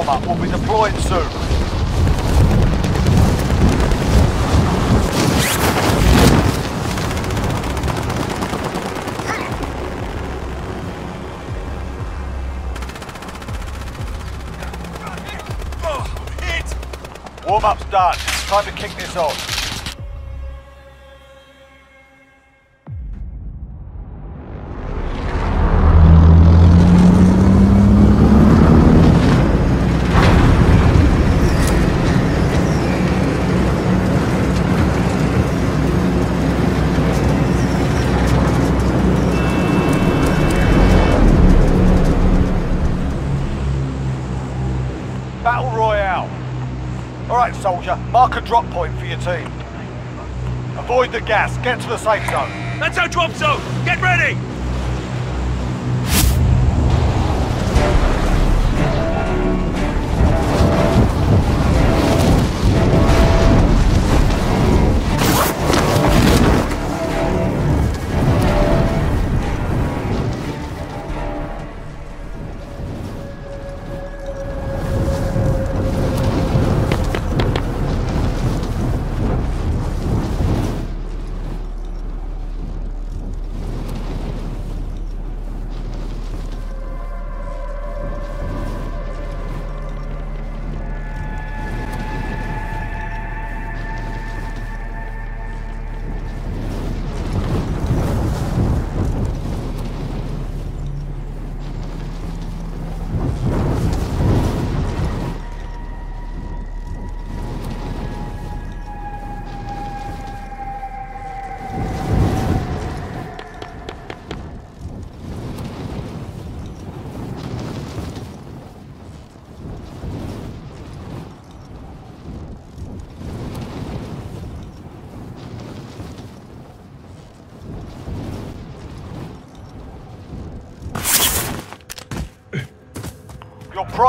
warm-up. We'll be deploying soon. Warm-up's done. Time to kick this off. Soldier, mark a drop point for your team. Avoid the gas, get to the safe zone. That's our drop zone! Get ready!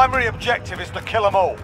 Primary objective is to kill them all.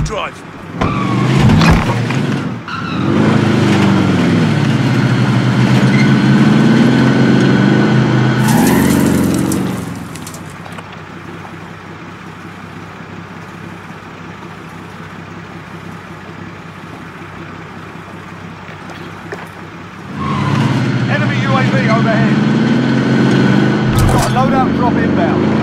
I'll drive. Enemy UAV overhead. Got a loadout drop inbound.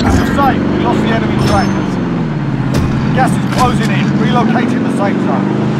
This is safe. We lost the enemy trackers. Gas is closing in. Relocating the safe zone.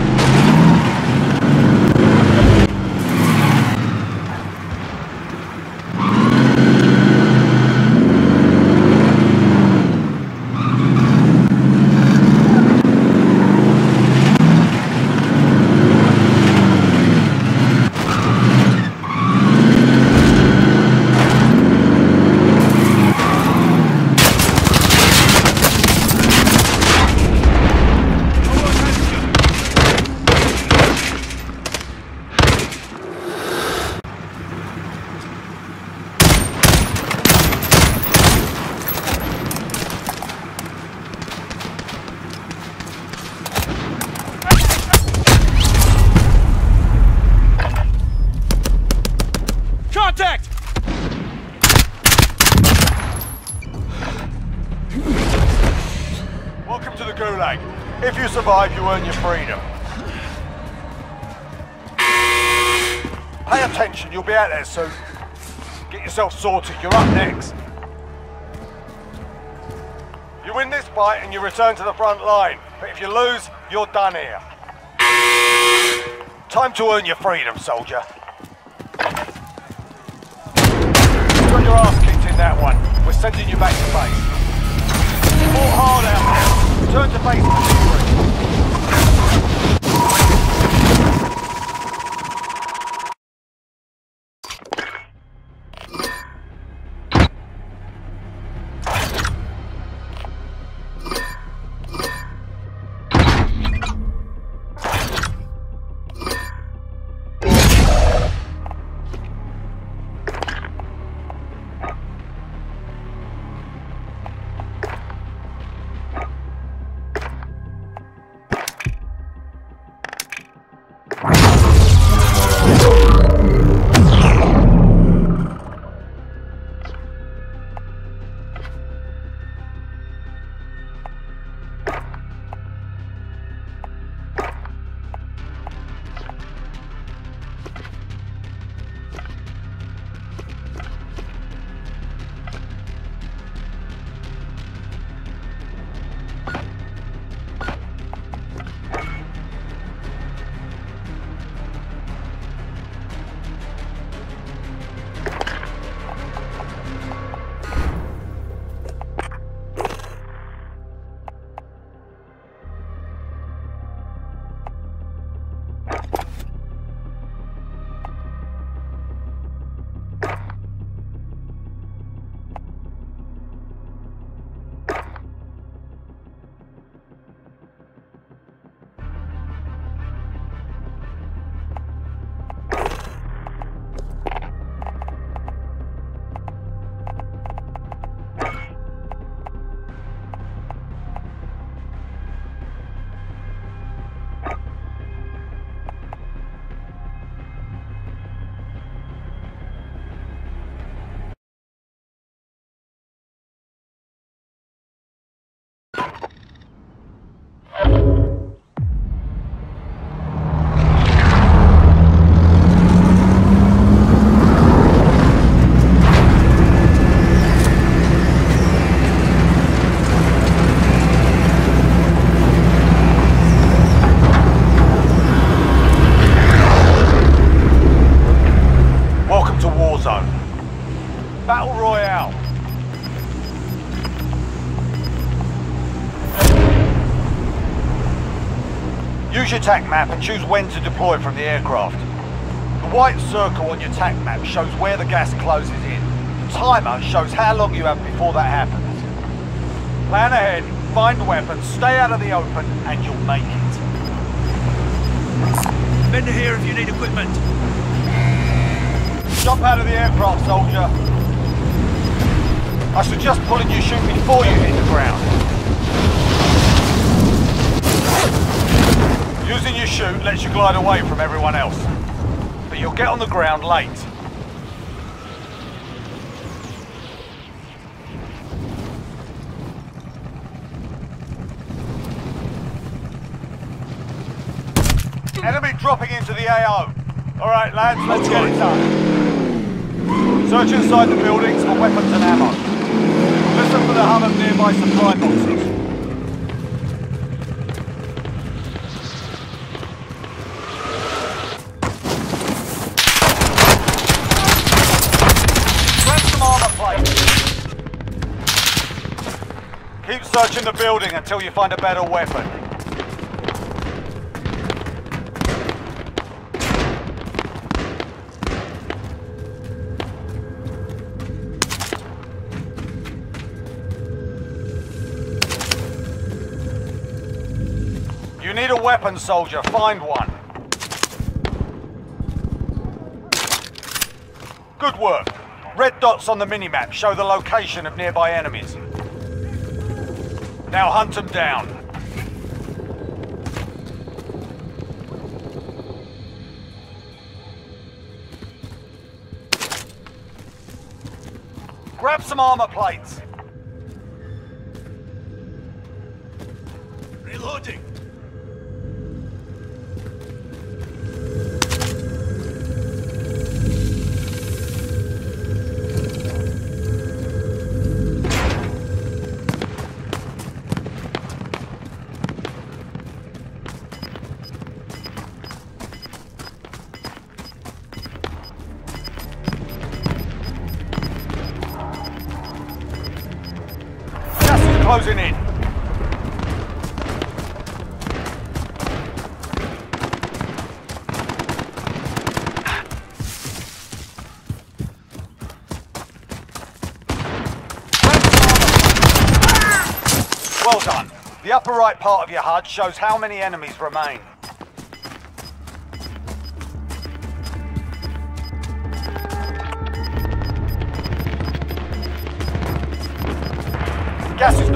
Contact! Welcome to the Gulag. If you survive, you earn your freedom. Pay attention, you'll be out there soon. Get yourself sorted, you're up next. You win this fight and you return to the front line. But if you lose, you're done here. Time to earn your freedom, soldier. You got your ass kicked in that one. We're sending you back to base. Fought hard out. Return to base Use your tac map and choose when to deploy from the aircraft. The white circle on your tac map shows where the gas closes in. The timer shows how long you have before that happens. Plan ahead, find weapons, stay out of the open, and you'll make it. Vendor here if you need equipment. Jump out of the aircraft, soldier. I suggest pulling your chute before you hit the ground. Using your chute lets you glide away from everyone else. But you'll get on the ground late. Enemy dropping into the AO. Alright lads, let's get it done. Search inside the buildings for weapons and ammo. Listen for the hum of nearby supply boxes. Grab some armor plates. Keep searching the building until you find a better weapon. You need a weapon, soldier. Find one. Good work. Red dots on the minimap show the location of nearby enemies. Now hunt them down. Grab some armor plates. Closing in. Well done. The upper right part of your HUD shows how many enemies remain.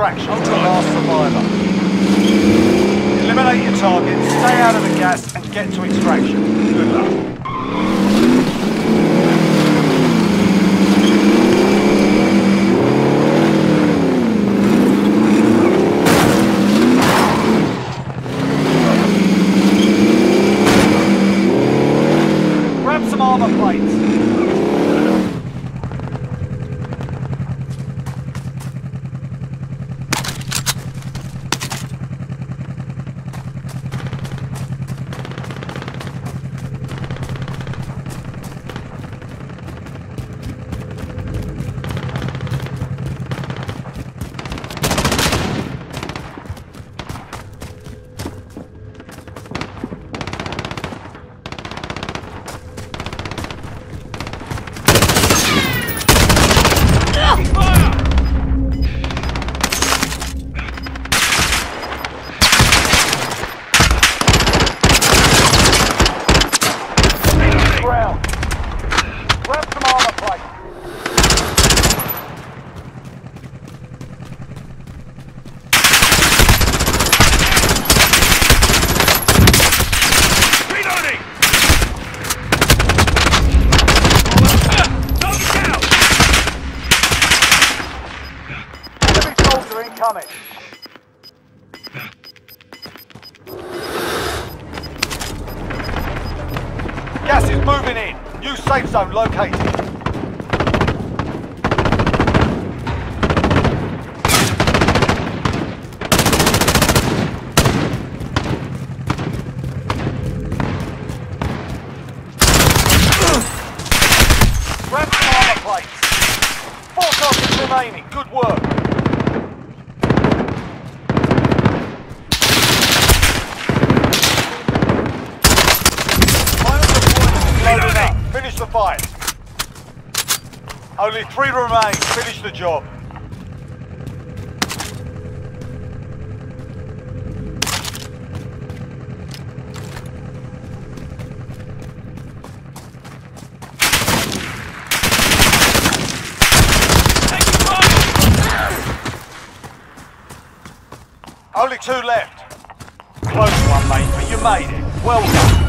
extraction to the last survivor. Eliminate your targets, stay out of the gas, and get to extraction. Good luck. Grab some armor plates. incoming. Gas is moving in. New safe zone located. Grab some armor plates. Four targets remaining. Good work. Finish the fight. Only three remain. Finish the job. Two left. Close one, mate, but you made it. Well done.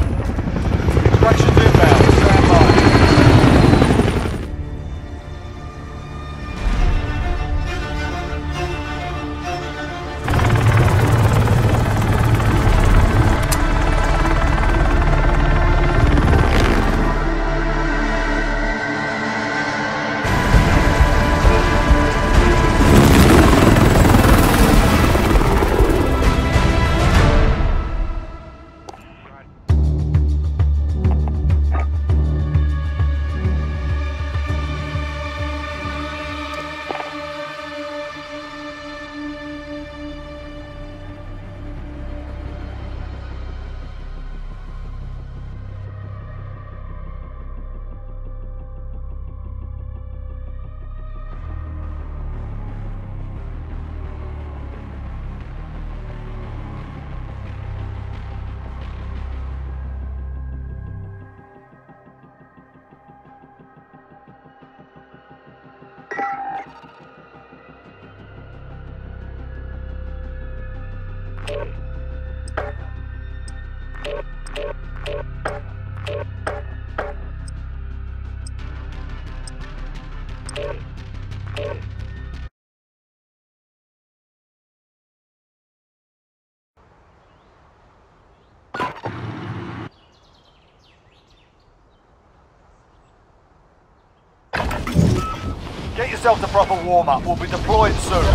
Get yourself the proper warm-up. We'll be deployed soon.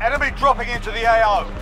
Enemy dropping into the AO.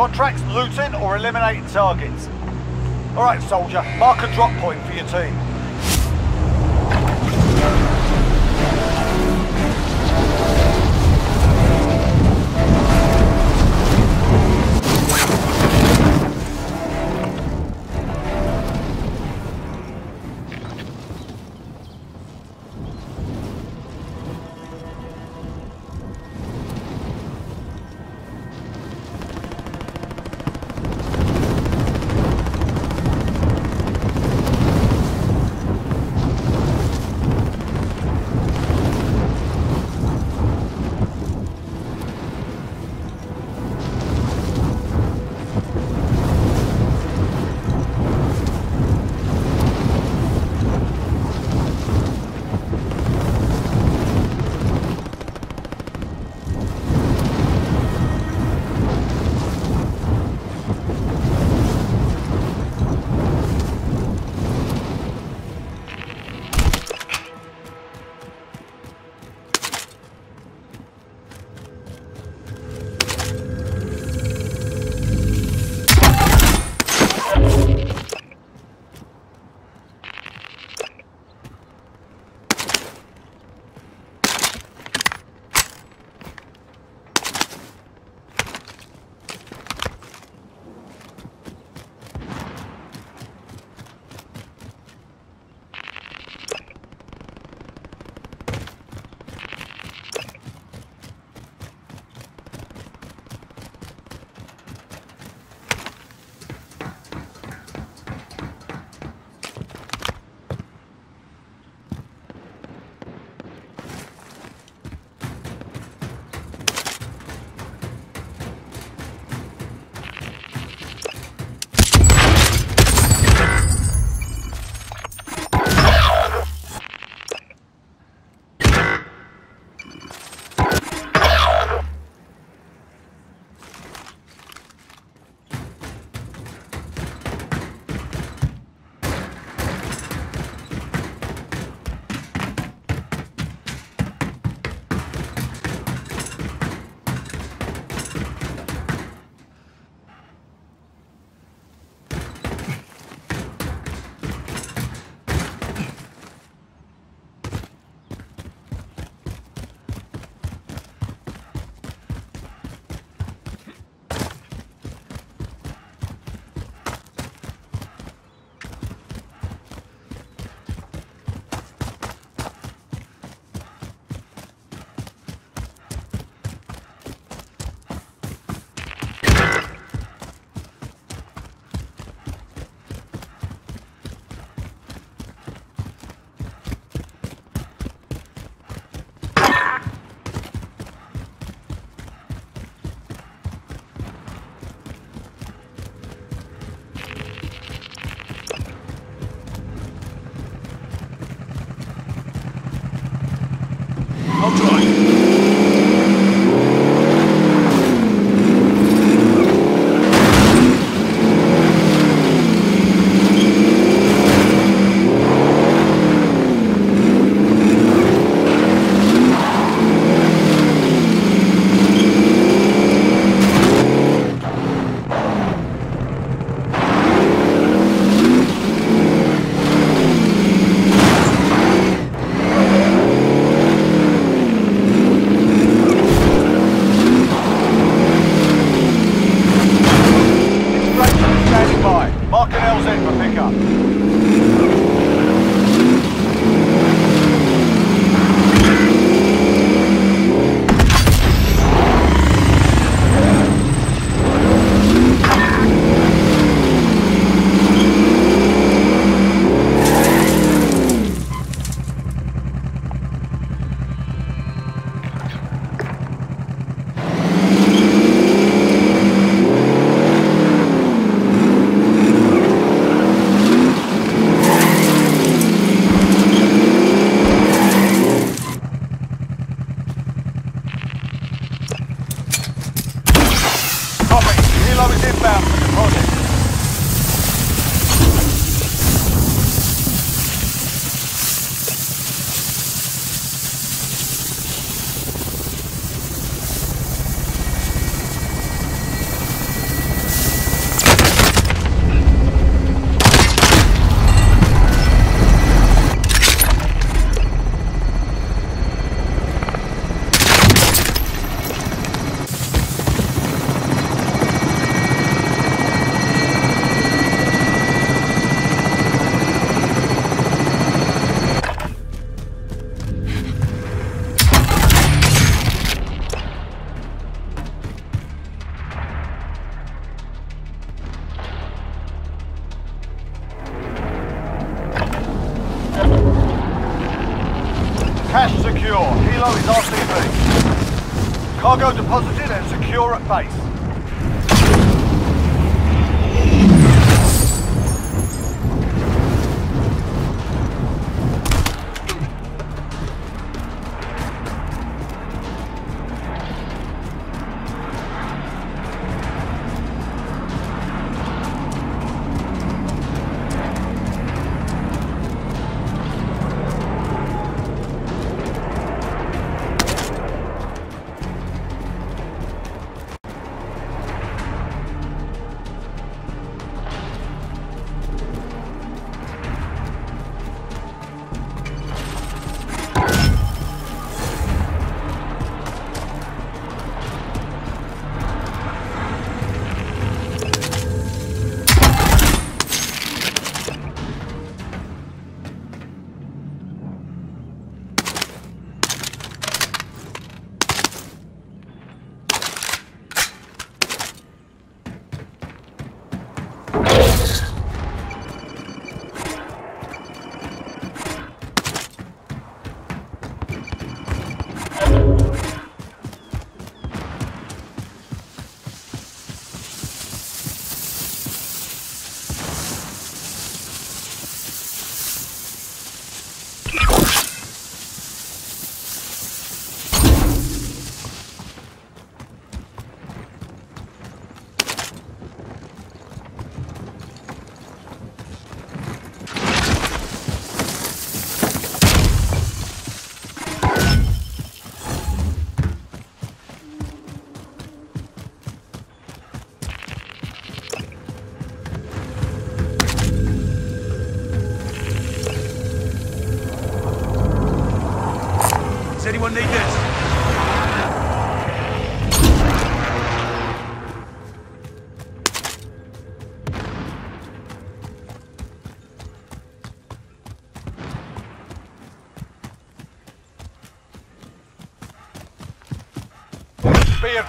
Contracts, looting, or eliminating targets. Alright, soldier. Mark a drop point for your team.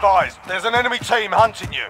Advised, there's an enemy team hunting you.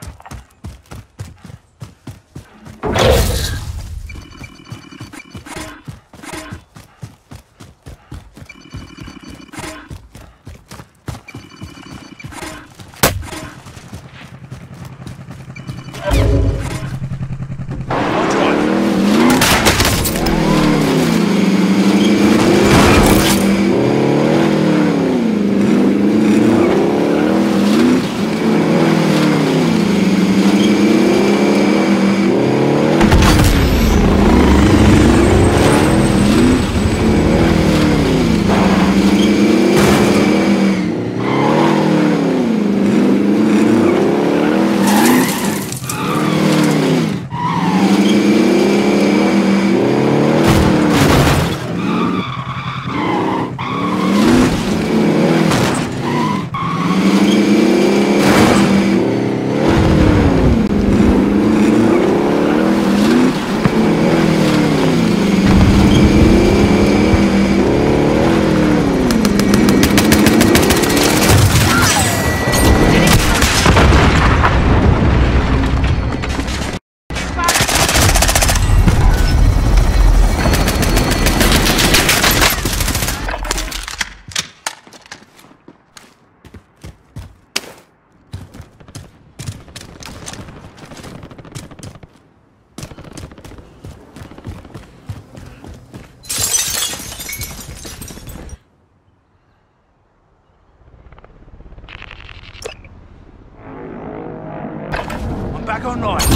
Frag online.